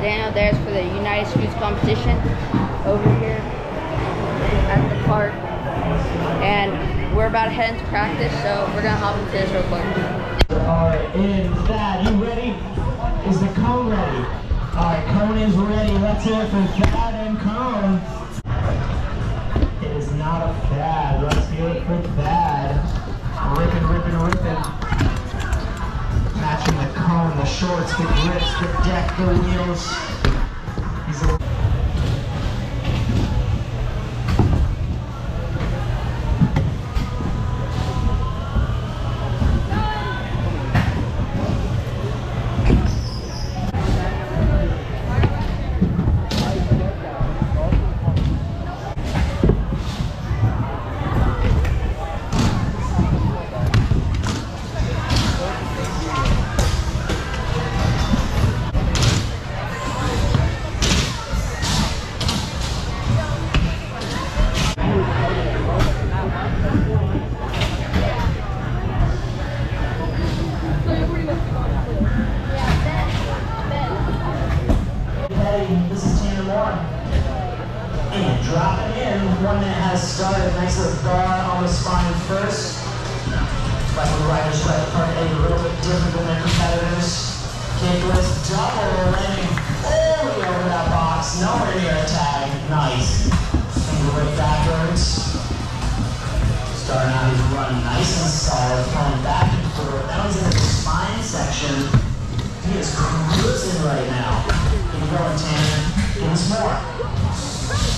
Daniel Dares for the United Scoots competition over here at the park. And we're about to head into practice, so we're gonna hop into this real quick. Alright, in Thad, you ready? Is the cone ready? Alright, cone is ready. Let's hear it for Thad and cone. It is not a fad. Let's hear the grips, the deck, the wheels. Started, nice little bar on the spine first. Like the riders to part A a little bit different than their competitors. Kickless double landing fully over that box, nowhere near a tag. Nice. Finger whip backwards. Starting out he's running nice and solid, pulling back and forth. That he's in the spine section. He is cruising right now. Keep going, Tanner. Give us more.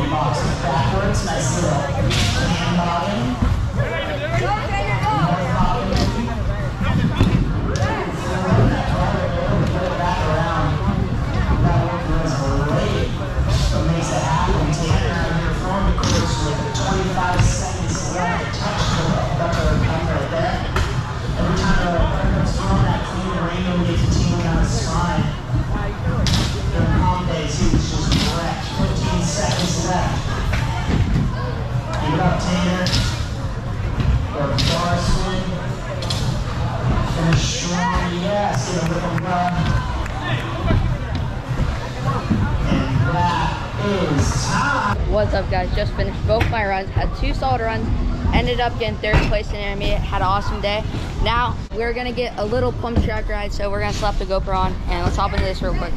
Backwards. Nice little hand bobbing. What's up guys? Just finished both my runs, had two solid runs, ended up getting third place in intermediate, had an awesome day. Now we're gonna get a little pump track ride, so we're gonna slap the GoPro on and let's hop into this real quick.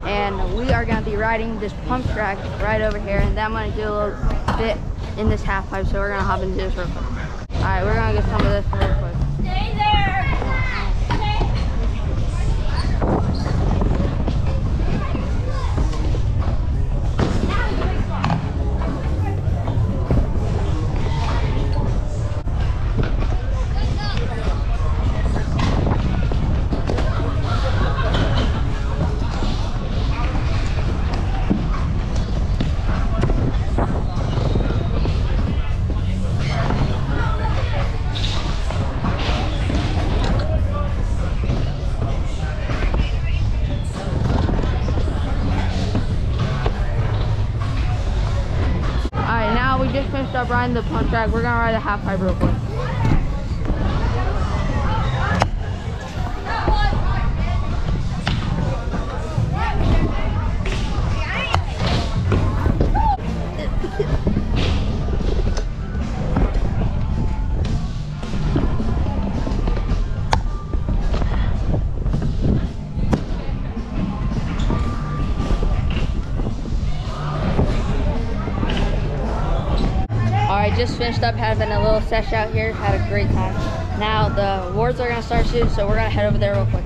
And we are gonna be riding this pump track right over here, and then I'm gonna do a little bit in this half pipe, so we're gonna hop into this real quick. Alright, we're gonna get some of this real quick. Just finished up riding the pump track. We're gonna ride a half pipe real quick. Just finished up having a little sesh out here. Had a great time. Now the awards are gonna start soon, so we're gonna head over there real quick.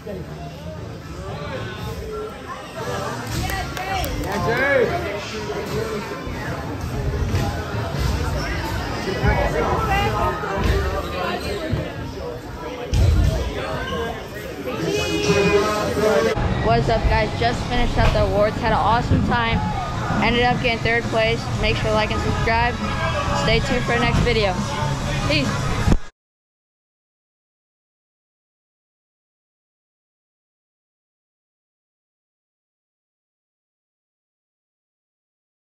What's up, guys? Just finished up the awards. Had an awesome time. Ended up getting third place. Make sure to like and subscribe. Stay tuned for the next video. Peace.